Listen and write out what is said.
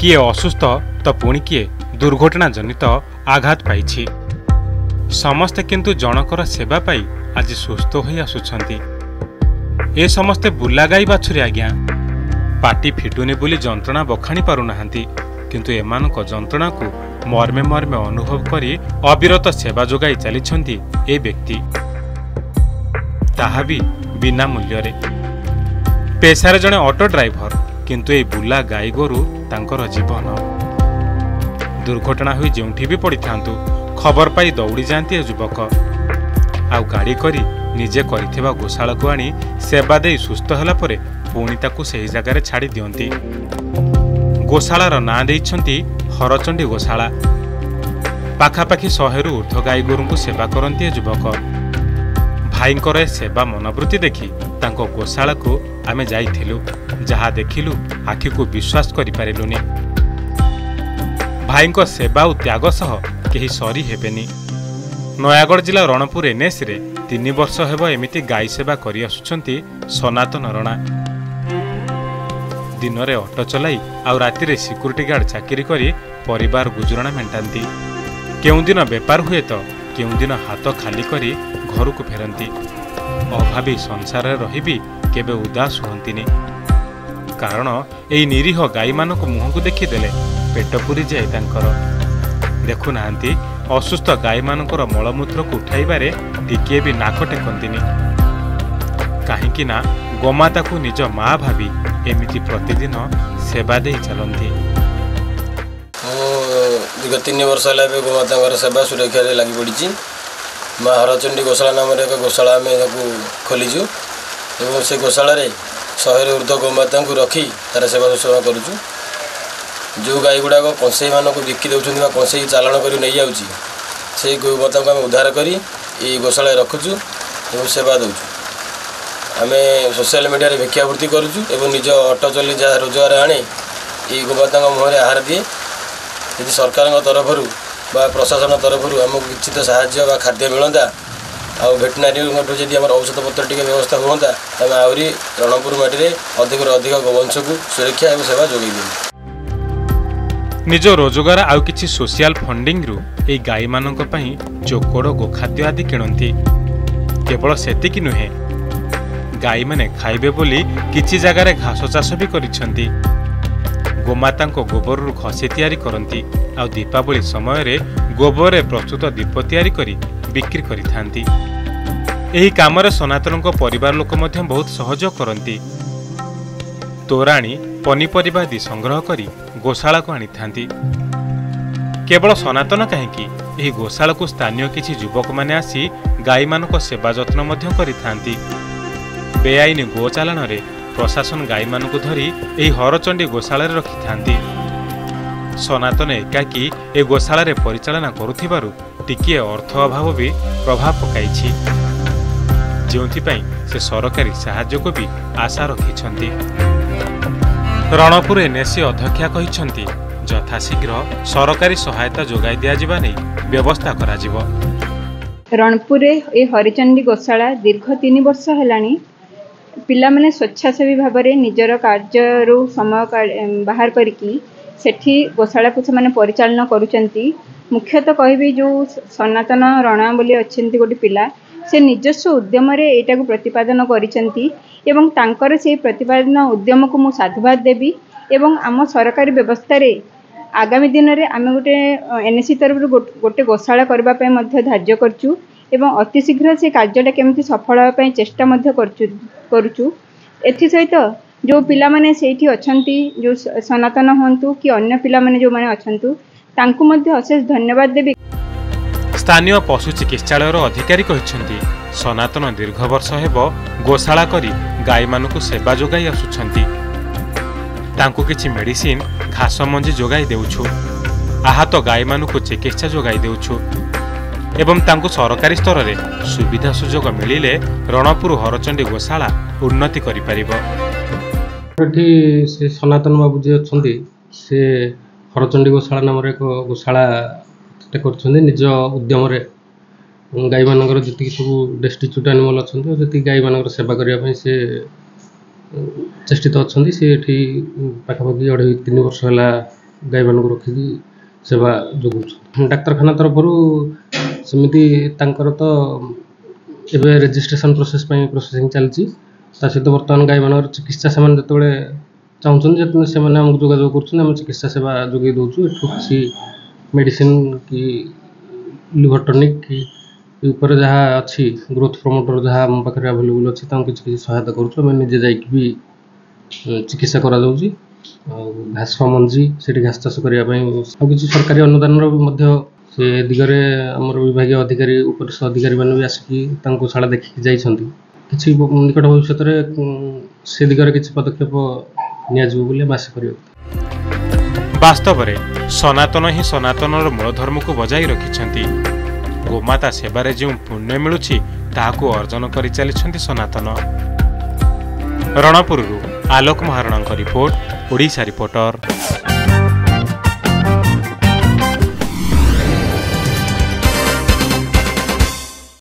କିଏ ଅସୁସ୍ଥ ତ ପୁଣି କିଏ ଦୁର୍ଘଟଣା ଜନିତ ଆଘାତ ପାଇଛି। ସମସ୍ତେ କିନ୍ତୁ ଜଣକର ସେବା ପାଇ ଆଜି ସୁସ୍ଥ ହୋଇ ଆସୁଛନ୍ତି। ଏ ସମସ୍ତେ ବୁଲା ଗାଈ ବାଛୁରୀ ଆଜ୍ଞା। ପାଟି ଫିଟୁନି ବୋଲି ଯନ୍ତ୍ରଣା ବଖାଣି ପାରୁନାହାନ୍ତି। କିନ୍ତୁ ଏମାନଙ୍କ ଯନ୍ତ୍ରଣାକୁ ମର୍ମେ ମର୍ମେ ଅନୁଭବ କରି ଅବିରତ ସେବା ଯୋଗାଇ ଚାଲିଛନ୍ତି ଏ ବ୍ୟକ୍ତି। ତାହା ବି ବିନା ମୂଲ୍ୟରେ। ପେଶାରେ ଜଣେ ଅଟୋ ଡ୍ରାଇଭର କିନ୍ତୁ ଏଇ ବୁଲା ଗାଈ ଗୋରୁ ତାଙ୍କର ଜୀବନ। ଦୁର୍ଘଟଣା ହୋଇ ଯେଉଁଠି ବି ପଡ଼ିଥାନ୍ତୁ ଖବର ପାଇ ଦୌଡ଼ି ଯାଆନ୍ତି ଏ ଯୁବକ। ଆଉ ଗାଡ଼ି କରି ନିଜେ କରିଥିବା ଗୋଶାଳାକୁ ଆଣି ସେବା ଦେଇ ସୁସ୍ଥ ହେଲା ପରେ ପୁଣି ତାକୁ ସେହି ଜାଗାରେ ଛାଡ଼ି ଦିଅନ୍ତି। ଗୋଶାଳାର ନାଁ ଦେଇଛନ୍ତି ହରଚଣ୍ଡୀ ଗୋଶାଳା। ପାଖାପାଖି ଶହେରୁ ଉର୍ଦ୍ଧ୍ୱ ଗାଈ ଗୋରୁଙ୍କୁ ସେବା କରନ୍ତି ଏ ଯୁବକ। ଭାଇଙ୍କର ସେବା ମନୋବୃତ୍ତି ଦେଖି ତାଙ୍କ ଗୋଶାଳାକୁ ଆମେ ଯାଇଥିଲୁ ଯାହା ଦେଖିଲୁ ଆଖିକୁ ବିଶ୍ୱାସ କରିପାରିଲୁନି। ଭାଇଙ୍କ ସେବା ଓ ତ୍ୟାଗ ସହ କେହି ସରି ହେବେନି। ନୟାଗଡ଼ ଜିଲ୍ଲା ରଣପୁର ଏନ୍ଏସ୍ରେ ତିନି ବର୍ଷ ହେବ ଏମିତି ଗାଈ ସେବା କରି ଆସୁଛନ୍ତି ସନାତନ ରଣା। ଦିନରେ ଅଟୋ ଚଲାଇ ଆଉ ରାତିରେ ସିକ୍ୟୁରିଟି ଗାର୍ଡ ଚାକିରି କରି ପରିବାର ଗୁଜୁରାଣ ମେଣ୍ଟାନ୍ତି। କେଉଁଦିନ ବେପାର ହୁଏ ତ କେଉଁଦିନ ହାତ ଖାଲି କରି ଘରକୁ ଫେରନ୍ତି। ଅଭାବୀ ସଂସାରରେ ରହିବି କେବେ ଉଦାସ ହୁଅନ୍ତିନି। କାରଣ ଏଇ ନିରୀହ ଗାଈମାନଙ୍କ ମୁହଁକୁ ଦେଖିଦେଲେ ପେଟ ପୁରିଯାଏ ତାଙ୍କର। ଦେଖୁନାହାନ୍ତି ଅସୁସ୍ଥ ଗାଈମାନଙ୍କର ମଳମୂତ୍ରକୁ ଉଠାଇବାରେ ଟିକିଏ ବି ନାକ ଟେକନ୍ତିନି। କାହିଁକି ନା ଗୋମାତାକୁ ନିଜ ମା ଭାବି ଏମିତି ପ୍ରତିଦିନ ସେବା ଦେଇ ଚାଲନ୍ତି। ମୁଁ ଦୀର୍ଘ ତିନି ବର୍ଷ ହେଲା ଏବେ ଗୋମାତାଙ୍କର ସେବା ସୁରକ୍ଷାରେ ଲାଗି ପଡ଼ିଛି ମା ହରଚଣ୍ଡୀ ଗୋଶାଳା ନାମରେ ଏକ ଗୋଶାଳା ଆମେ ତାକୁ ଖୋଲିଛୁ ଏବଂ ସେ ଗୋଶାଳାରେ ଶହେରୁ ଉର୍ଦ୍ଧ୍ୱ ଗୋମାତାଙ୍କୁ ରଖି ତା'ର ସେବା ଶୁଶ୍ରୂଷା କରୁଛୁ। ଯେଉଁ ଗାଈ ଗୁଡ଼ାକ କଂସେଇମାନଙ୍କୁ ବିକି ଦେଉଛନ୍ତି ବା କଂସେଇ ଚାଲାଣ କରି ନେଇଯାଉଛି ସେଇ ଗୋମାତାଙ୍କୁ ଆମେ ଉଦ୍ଧାର କରି ଏଇ ଗୋଶାଳାରେ ରଖୁଛୁ ଏବଂ ସେବା ଦେଉଛୁ। ଆମେ ସୋସିଆଲ ମିଡ଼ିଆରେ ଭିକ୍ଷାବୃତ୍ତି କରୁଛୁ ଏବଂ ନିଜ ଅଟୋ ଚଲେଇ ଯାହା ରୋଜଗାର ଆଣେ ଏଇ ଗୋମାତାଙ୍କ ମୁହଁରେ ଆହାର ଦିଏ। ଯଦି ସରକାରଙ୍କ ତରଫରୁ ବା ପ୍ରଶାସନ ତରଫରୁ ଆମକୁ କିଛି ତ ସାହାଯ୍ୟ ବା ଖାଦ୍ୟ ମିଳନ୍ତା। ଆଉ ଭେଟନାରୀଙ୍କଠୁ ଯଦି ଆମର ଔଷଧପତ୍ର ଟିକେ ବ୍ୟବସ୍ଥା ହୁଅନ୍ତା ଆମେ ଆହୁରି ରଣପୁର ମାଟିରେ ଅଧିକରୁ ଅଧିକ ଗୋବଂଶକୁ ସୁରକ୍ଷା ଏବଂ ସେବା ଯୋଗାଇ ଦେବୁ। ନିଜ ରୋଜଗାର ଆଉ କିଛି ସୋସିଆଲ ଫଣ୍ଡିଂରୁ ଏହି ଗାଈମାନଙ୍କ ପାଇଁ ଚୋକଡ଼ ଗୋଖାଦ୍ୟ ଆଦି କିଣନ୍ତି। କେବଳ ସେତିକି ନୁହେଁ ଗାଈମାନେ ଖାଇବେ ବୋଲି କିଛି ଜାଗାରେ ଘାସ ଚାଷ ବି କରିଛନ୍ତି। ଗୋମାତାଙ୍କ ଗୋବରରୁ ଘଷି ତିଆରି କରନ୍ତି। ଆଉ ଦୀପାବଳି ସମୟରେ ଗୋବରରେ ପ୍ରସ୍ତୁତ ଦୀପ ତିଆରି କରି ବିକ୍ରି କରିଥାନ୍ତି। ଏହି କାମରେ ସନାତନଙ୍କ ପରିବାର ଲୋକ ମଧ୍ୟ ବହୁତ ସହଯୋଗ କରନ୍ତି। ତୋରାଣି ପନିପରିବା ଆଦି ସଂଗ୍ରହ କରି ଗୋଶାଳାକୁ ଆଣିଥାନ୍ତି। କେବଳ ସନାତନ କାହିଁକି? ଏହି ଗୋଶାଳାକୁ ସ୍ଥାନୀୟ କିଛି ଯୁବକମାନେ ଆସି ଗାଈମାନଙ୍କ ସେବା ଯତ୍ନ ମଧ୍ୟ କରିଥାନ୍ତି। ବେଆଇନ ଗୋ ଚାଲାଣରେ ପ୍ରଶାସନ ଗାଈମାନଙ୍କୁ ଧରି ଏହି ହରଚଣ୍ଡୀ ଗୋଶାଳାରେ ରଖିଥାନ୍ତି। ସନାତନ ଏକାକୀ ଏ ଗୋଶାଳାରେ ପରିଚାଳନା କରୁଥିବାରୁ ଟିକିଏ ଅର୍ଥ ଅଭାବ ବି ପ୍ରଭାବ ପକାଇଛି। ଯେଉଁଥିପାଇଁ ସେ ସରକାରୀ ସାହାଯ୍ୟକୁ ବି ଆଶା ରଖିଛନ୍ତି। ରଣପୁର ଏନ୍ଏସି ଅଧ୍ୟକ୍ଷା କହିଛନ୍ତି ଯଥାଶୀଘ୍ର ସରକାରୀ ସହାୟତା ଯୋଗାଇ ଦିଆଯିବା ନେଇ ବ୍ୟବସ୍ଥା କରାଯିବ। ରଣପୁରରେ ଏ ହରିଚଣ୍ଡୀ ଗୋଶାଳା ଦୀର୍ଘ ତିନି ବର୍ଷ ହେଲାଣି ପିଲାମାନେ ସ୍ୱେଚ୍ଛାସେବୀ ଭାବରେ ନିଜର କାର୍ଯ୍ୟରୁ ସମୟ ବାହାର କରିକି ସେଠି ଗୋଶାଳାକୁ ସେମାନେ ପରିଚାଳନା କରୁଛନ୍ତି। ମୁଖ୍ୟତଃ କହିବି ଯେଉଁ ସନାତନ ରଣା ବୋଲି ଅଛନ୍ତି ଗୋଟେ ପିଲା ସେ ନିଜସ୍ୱ ଉଦ୍ୟମରେ ଏଇଟାକୁ ପ୍ରତିପାଦନ କରିଛନ୍ତି ଏବଂ ତାଙ୍କର ସେଇ ପ୍ରତିପାଦନ ଉଦ୍ୟମକୁ ମୁଁ ସାଧୁବାଦ ଦେବି ଏବଂ ଆମ ସରକାରୀ ବ୍ୟବସ୍ଥାରେ ଆଗାମୀ ଦିନରେ ଆମେ ଗୋଟେ ଏନ୍ଏସି ତରଫରୁ ଗୋଟେ ଗୋଶାଳା କରିବା ପାଇଁ ମଧ୍ୟ ଧାର୍ଯ୍ୟ କରିଛୁ। ଏବଂ ଅତି ଶୀଘ୍ର ସେ କାର୍ଯ୍ୟଟା କେମିତି ସଫଳ ହେବା ପାଇଁ ଚେଷ୍ଟା ମଧ୍ୟ କରୁଛୁ କରୁଛୁ। ଏଥିସହିତ ଯେଉଁ ପିଲାମାନେ ସେଇଠି ଅଛନ୍ତି ଯେଉଁ ସନାତନ ହୁଅନ୍ତୁ କି ଅନ୍ୟ ପିଲାମାନେ ଯେଉଁମାନେ ଅଛନ୍ତି ତାଙ୍କୁ ମଧ୍ୟ ଅଶେଷ ଧନ୍ୟବାଦ ଦେବି। ସ୍ଥାନୀୟ ପଶୁ ଚିକିତ୍ସାଳୟର ଅଧିକାରୀ କହିଛନ୍ତି ସନାତନ ଦୀର୍ଘ ବର୍ଷ ହେବ ଗୋଶାଳା କରି ଗାଈମାନଙ୍କୁ ସେବା ଯୋଗାଇ ଆସୁଛନ୍ତି। ତାଙ୍କୁ କିଛି ମେଡିସିନ ଘାସ ମଞ୍ଜି ଯୋଗାଇ ଦେଉଛୁ। ଆହତ ଗାଈମାନଙ୍କୁ ଚିକିତ୍ସା ଯୋଗାଇ ଦେଉଛୁ। ଏବଂ ତାଙ୍କୁ ସରକାରୀ ସ୍ତରରେ ସୁବିଧା ସୁଯୋଗ ମିଳିଲେ ରଣପୁର ହରଚଣ୍ଡୀ ଗୋଶାଳା ଉନ୍ନତି କରିପାରିବ। ଏଠି ସେ ସନାତନ ବାବୁ ଯିଏ ଅଛନ୍ତି ସେ ହରଚଣ୍ଡୀ ଗୋଶାଳା ନାମରେ ଏକ ଗୋଶାଳା କରିଛନ୍ତି ନିଜ ଉଦ୍ୟମରେ। ଗାଈମାନଙ୍କର ଯେତିକି ସବୁ ଡେଷ୍ଟିଚ୍ୟୁଟ୍ ଆନିମଲ୍ ଅଛନ୍ତି ଯେତିକି ଗାଈମାନଙ୍କର ସେବା କରିବା ପାଇଁ ସେ ଚେଷ୍ଟିତ ଅଛନ୍ତି ସେ ଏଠି ପାଖାପାଖି ଅଢ଼େଇ ତିନି ବର୍ଷ ହେଲା ଗାଈମାନଙ୍କୁ ରଖିକି ସେବା ଯୋଗାଉଛୁ ଡାକ୍ତରଖାନା ତରଫରୁ ସେମିତି ତାଙ୍କର ତ ଏବେ ରେଜିଷ୍ଟ୍ରେସନ ପ୍ରୋସେସ୍ ପାଇଁ ପ୍ରୋସେସିଂ ଚାଲିଛି। ତା ସହିତ ବର୍ତ୍ତମାନ ଗାଈମାନଙ୍କର ଚିକିତ୍ସା ସେମାନେ ଯେତେବେଳେ ଚାହୁଁଛନ୍ତି ଯେତେବେଳେ ସେମାନେ ଆମକୁ ଯୋଗାଯୋଗ କରୁଛନ୍ତି ଆମେ ଚିକିତ୍ସା ସେବା ଯୋଗାଇ ଦେଉଛୁ। ଏଠୁ କିଛି ମେଡ଼ିସିନ କି ଲିଭର ଟନିକ୍ କି ଏ ଉପରେ ଯାହା ଅଛି ଗ୍ରୋଥ୍ ପ୍ରମୋଟର ଯାହା ଆମ ପାଖରେ ଆଭେଲେବୁଲ୍ ଅଛି ତାଙ୍କୁ କିଛି କିଛି ସହାୟତା କରୁଛୁ। ଆମେ ନିଜେ ଯାଇକି ବି ଉଁ, ଚିକିତ୍ସା କରାଯାଉଛି। ଆଉ ଘାସ ମଞ୍ଜି ସେଠି ଘାସ ଚାଷ କରିବା ପାଇଁ ଆଉ କିଛି ସରକାରୀ ଅନୁଦାନର ବି ମଧ୍ୟ ସେ ଦିଗରେ ଆମର ବିଭାଗୀୟ ଅଧିକାରୀ ଉପରିସ୍ଥ ଅଧିକାରୀମାନେ ବି ଆସିକି ତାଙ୍କ ଗୋଶାଳା ଦେଖିକି ଯାଇଛନ୍ତି। କିଛି ବ- ନିକଟ ଭବିଷ୍ୟତରେ ଉଁ, ସେ ଦିଗରେ କିଛି ପଦକ୍ଷେପ ନିଆଯିବ ବୋଲି ଆମେ ଆଶା କରିବା। ବାସ୍ତବରେ ସନାତନ ହିଁ ସନାତନର ମୂଳଧର୍ମକୁ ବଜାଇ ରଖିଛନ୍ତି। ଗୋମାତା ସେବାରେ ଯେଉଁ ପୁଣ୍ୟ ମିଳୁଛି ତାହାକୁ ଅର୍ଜନ କରିଚାଲିଛନ୍ତି ସନାତନ। ରଣପୁରରୁ ଆଲୋକ ମହାରଣାଙ୍କ ରିପୋର୍ଟ ଓଡ଼ିଶା ରିପୋର୍ଟର।